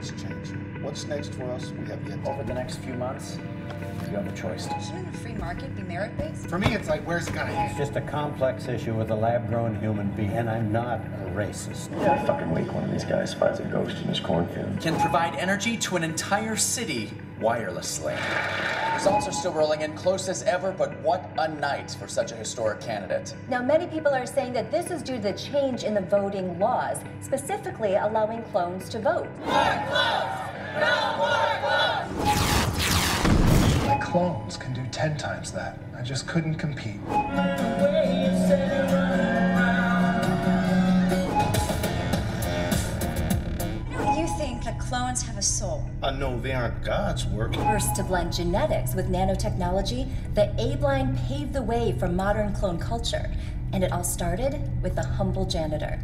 culture is changing. What's next for us? We have yet. Over the next few months, you have a choice. Shouldn't a free market be merit based? For me, it's like, where's it gonna It's just a complex issue with a lab-grown human being, and I'm not a racist. Yeah, fucking week one of these guys finds a ghost in his cornfield. can provide energy to an entire city wirelessly. Results are still rolling in close as ever, but what a night for such a historic candidate. Now, many people are saying that this is due to the change in the voting laws, specifically allowing clones to vote. More clones, go more My clones can do 10 times that. I just couldn't compete. Clones have a soul? I know they aren't God's work. First to blend genetics with nanotechnology, the Abe line paved the way for modern clone culture. And it all started with a humble janitor.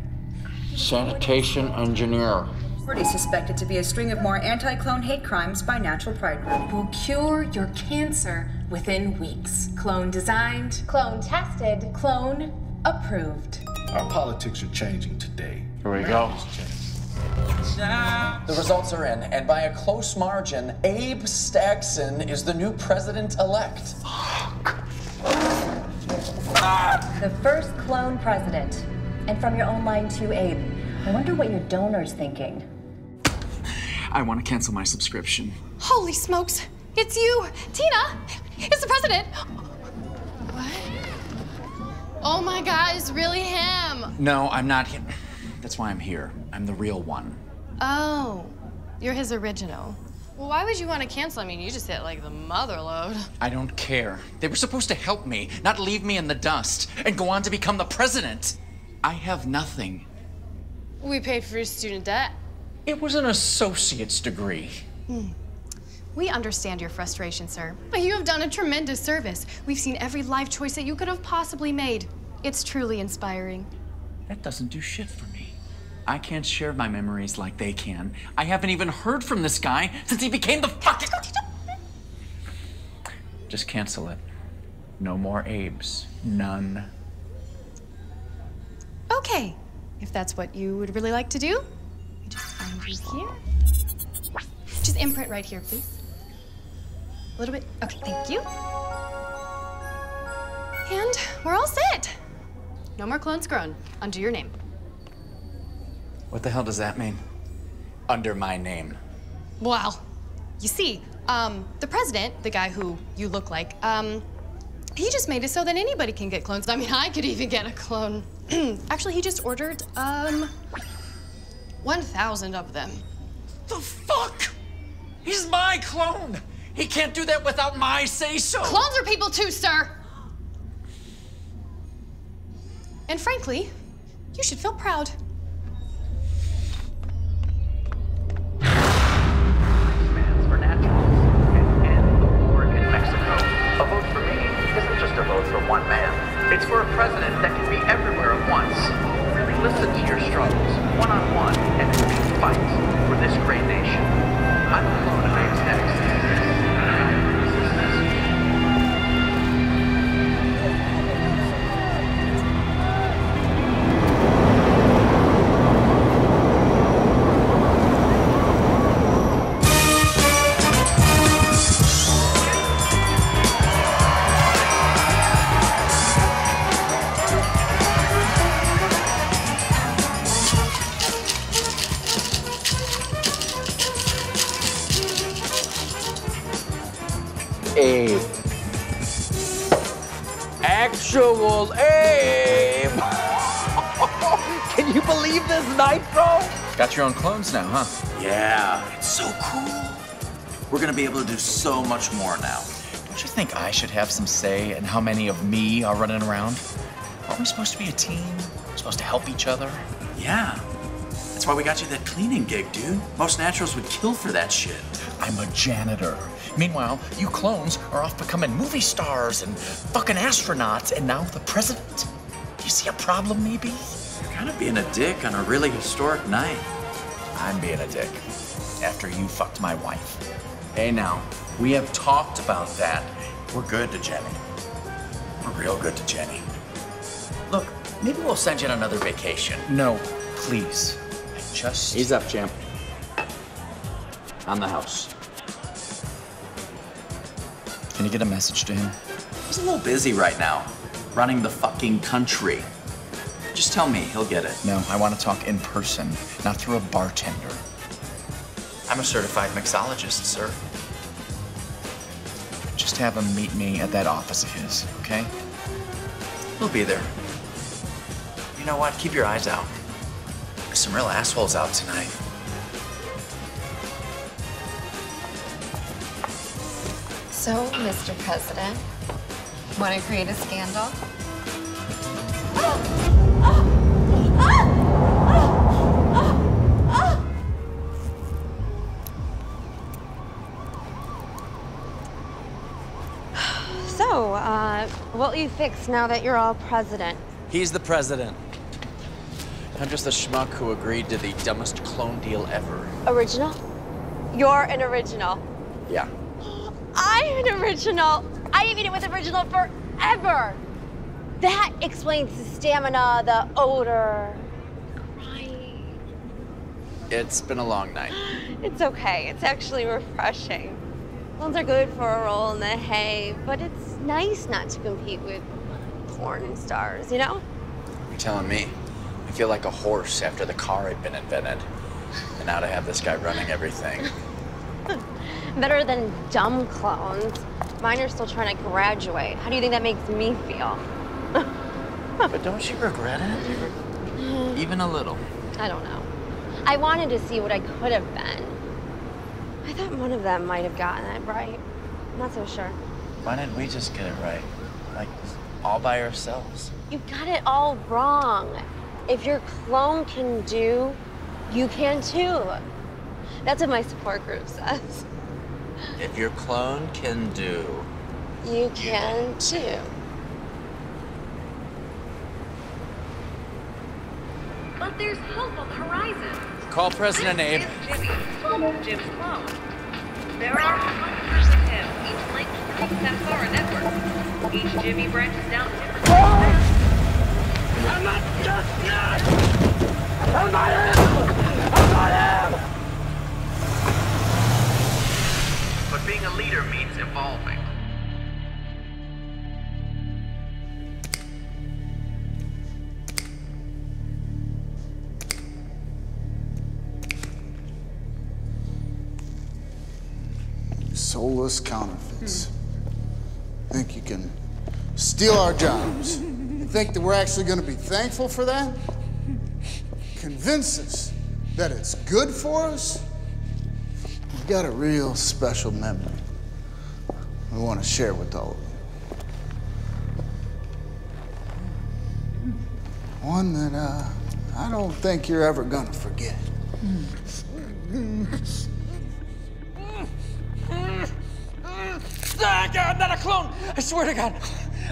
Sanitation engineer. Already suspected to be a string of more anti clone hate crimes by Natural Pride Group. will cure your cancer within weeks. Clone designed, Clone tested. clone approved. Our politics are changing today. Here we go. The results are in, and by a close margin, Abe Stagson is the new president elect. The first clone president. And from your own line too, Abe. I wonder what your donor's thinking. I want to cancel my subscription. Holy smokes! It's you! Tina! It's the president! What? Oh my god, it's really him! No, I'm not him. That's why I'm here. I'm the real one. Oh, you're his original. Well, why would you want to cancel? I mean, you just hit like the mother load. I don't care. They were supposed to help me, not leave me in the dust, and go on to become the president. I have nothing. We paid for his student debt. It was an associate's degree. Hmm. We understand your frustration, sir. But you have done a tremendous service. We've seen every life choice that you could have possibly made. It's truly inspiring. That doesn't do shit for me. I can't share my memories like they can. I haven't even heard from this guy since he became the fucking. Just cancel it. No more Abes. None. Okay, if that's what you would really like to do, just find you here. Just imprint right here, please. A little bit. Okay, thank you. And we're all set. No more clones grown under your name. What the hell does that mean? Under my name. Well, You see, um, the president, the guy who you look like, um, he just made it so that anybody can get clones. I mean, I could even get a clone. Actually, he just ordered, um, 1,000 of them. The fuck? He's my clone. He can't do that without my say so. Clones are people too, sir. And frankly, you should feel proud. Can you believe this, Nitro? Got your own clones now, huh? Yeah, it's so cool. We're gonna be able to do so much more now. Don't you think I should have some say in how many of me are running around? Aren't we supposed to be a team? We're supposed to help each other? Yeah. That's why we got you that cleaning gig, dude. Most naturals would kill for that shit. I'm a janitor. Meanwhile, you clones are off becoming movie stars and fucking astronauts, and now the president. Do you see a problem, maybe? You're kind of being a dick on a really historic night. I'm being a dick. After you fucked my wife. Hey, now, we have talked about that. We're good to Jenny. We're real good to Jenny. Look, maybe we'll send you on another vacation. No, please. I just. He's up, champ. on the house. Can you get a message to him? He's a little busy right now, running the fucking country. Just tell me, he'll get it. No, I want to talk in person, not through a bartender. I'm a certified mixologist, sir. Just have him meet me at that office of his, okay? He'll be there. You know what? Keep your eyes out. There's some real assholes out tonight. So, Mr. President, want to create a scandal? What will you fix now that you're all president? He's the president. I'm just a schmuck who agreed to the dumbest clone deal ever. Original? You're an original. Yeah. I'm an original. I haven't eaten with original forever. That explains the stamina, the odor. Crying. It's been a long night. It's okay. It's actually refreshing. Clones are good for a roll in the hay, but it's nice not to compete with porn stars, you know? You're telling me. I feel like a horse after the car had been invented. And now to have this guy running everything. Better than dumb clones. Mine are still trying to graduate. How do you think that makes me feel? but don't you regret it? Even a little. I don't know. I wanted to see what I could have been. I thought one of them might have gotten it right. I'm not so sure. Why didn't we just get it right? Like, all by ourselves. You got it all wrong. If your clone can do, you can too. That's what my support group says. If your clone can do. You can too. But there's hope on the horizon. Call President Abe. Jimmy, Jim's clone. There are Samsara network. Each Jimmy branches down different paths. I'm not just not! I'm not him! I'm not him! But being a leader means evolving. Soulless counterfeits. Think you can steal our jobs? You think that we're actually going to be thankful for that? Convince us that it's good for us? We've got a real special memory we want to share with all of you. One that uh, I don't think you're ever going to forget. Ah, God, I'm not a clone! I swear to God,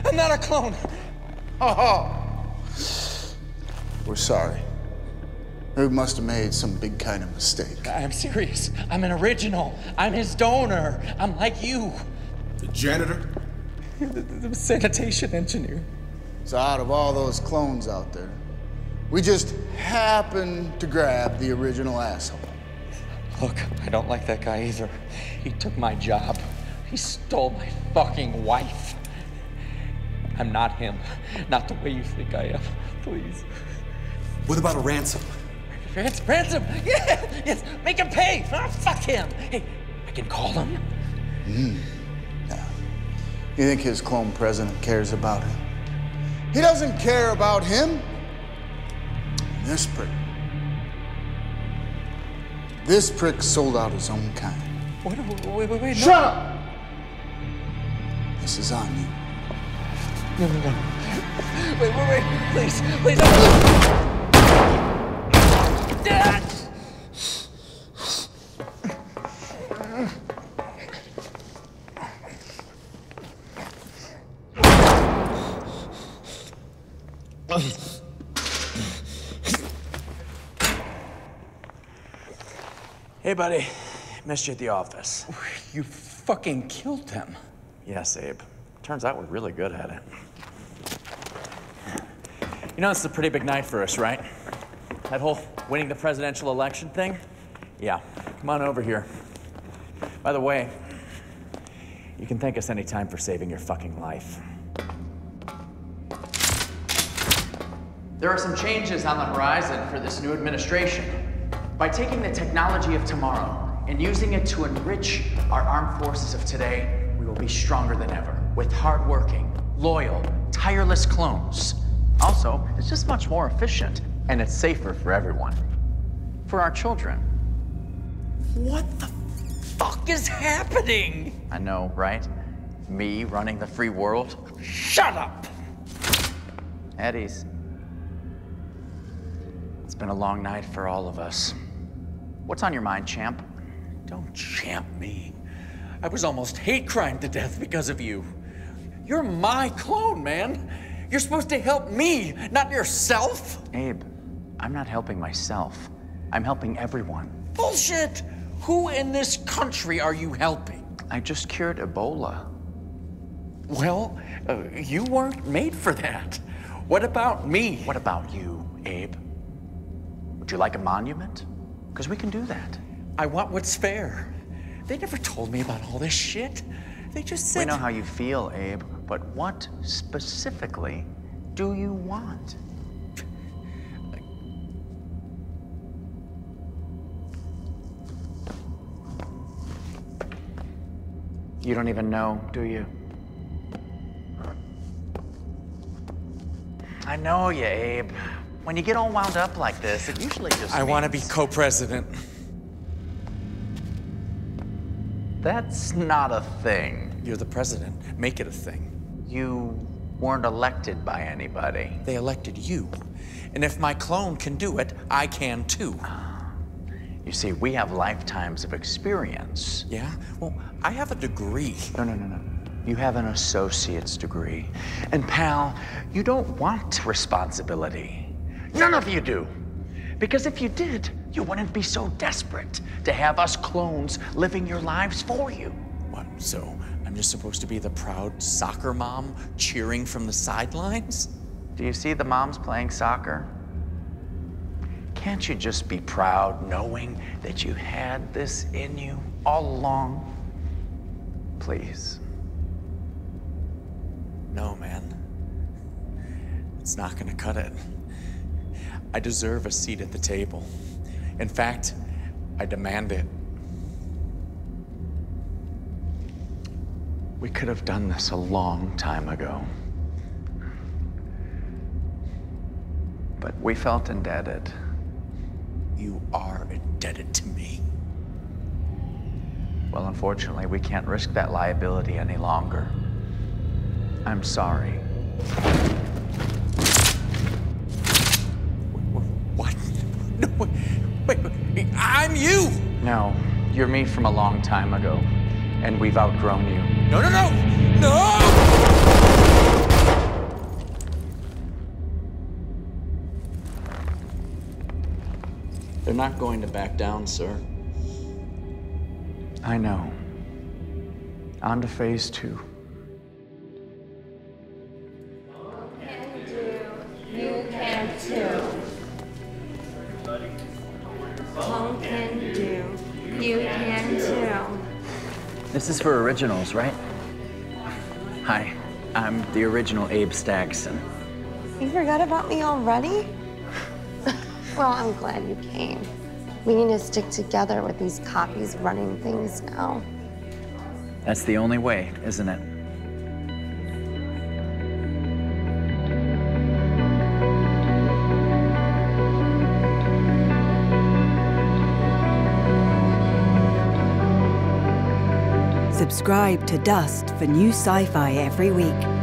I'm not a clone! Oh, we're sorry. We must have made some big kind of mistake. I'm serious. I'm an original. I'm his donor. I'm like you. The janitor? The, the, the sanitation engineer. So out of all those clones out there, we just happened to grab the original asshole. Look, I don't like that guy either. He took my job. He stole my fucking wife. I'm not him. Not the way you think I am. Please. What about a ransom? Ransom? Ransom? Yeah! Yes! Make him pay! Oh, fuck him! Hey, I can call him. Hmm. Yeah. You think his clone president cares about him? He doesn't care about him. This prick. This prick sold out his own kind. Wait, wait, wait, wait. Shut no. up! This is on you. No, no, no. Wait, wait, wait. Please, please. Don't. Dad! Hey, buddy. Missed you at the office. You fucking killed him. Yes, Abe. Turns out we're really good at it. You know, it's a pretty big night for us, right? That whole winning the presidential election thing? Yeah. Come on over here. By the way, you can thank us anytime for saving your fucking life. There are some changes on the horizon for this new administration. By taking the technology of tomorrow and using it to enrich our armed forces of today, will be stronger than ever with hardworking, loyal, tireless clones. Also, it's just much more efficient and it's safer for everyone. For our children. What the fuck is happening? I know, right? Me running the free world? Shut up! Eddie's. It's been a long night for all of us. What's on your mind, champ? Don't champ me. I was almost hate crime to death because of you. You're my clone, man. You're supposed to help me, not yourself. Abe, I'm not helping myself. I'm helping everyone. Bullshit! Who in this country are you helping? I just cured Ebola. Well, uh, you weren't made for that. What about me? What about you, Abe? Would you like a monument? Because we can do that. I want what's fair. They never told me about all this shit. They just said. We know how you feel, Abe, but what specifically do you want? You don't even know, do you? I know you, Abe. When you get all wound up like this, it usually just. I want to be co president. That's not a thing. You're the president. Make it a thing. You weren't elected by anybody. They elected you. And if my clone can do it, I can too. You see, we have lifetimes of experience. Yeah? Well, I have a degree. No, no, no, no. You have an associate's degree. And pal, you don't want responsibility. None of you do. Because if you did, you wouldn't be so desperate to have us clones living your lives for you. What? So I'm just supposed to be the proud soccer mom cheering from the sidelines? Do you see the moms playing soccer? Can't you just be proud knowing that you had this in you all along? Please. No, man. It's not gonna cut it. I deserve a seat at the table. In fact, I demand it. We could have done this a long time ago. But we felt indebted. You are indebted to me. Well, unfortunately, we can't risk that liability any longer. I'm sorry. No, you're me from a long time ago, and we've outgrown you. No, no, no! No! They're not going to back down, sir. I know. On to phase two. This is for originals, right? Hi, I'm the original Abe Stagson. You forgot about me already? well, I'm glad you came. We need to stick together with these copies running things now. That's the only way, isn't it? Subscribe to Dust for new sci fi every week.